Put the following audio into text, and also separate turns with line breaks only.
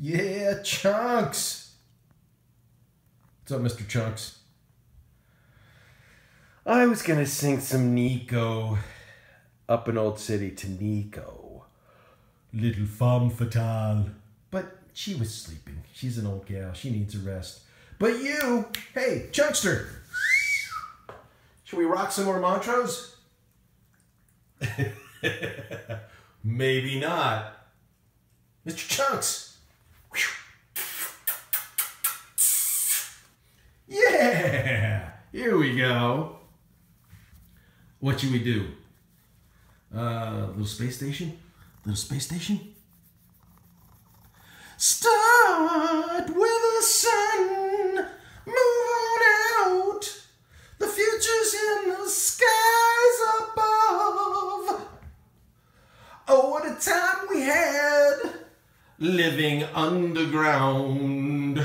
Yeah, Chunks. What's up, Mr. Chunks? I was gonna sing some Nico up in Old City to Nico. Little femme fatale. But she was sleeping. She's an old gal. She needs a rest. But you, hey, Chunkster, should we rock some more Montrose? Maybe not. Mr. Chunks. Yeah, here we go. What should we do? Uh, little space station? Little space station? Start with the sun, move on out. The future's in the skies above. Oh, what a time we had living underground.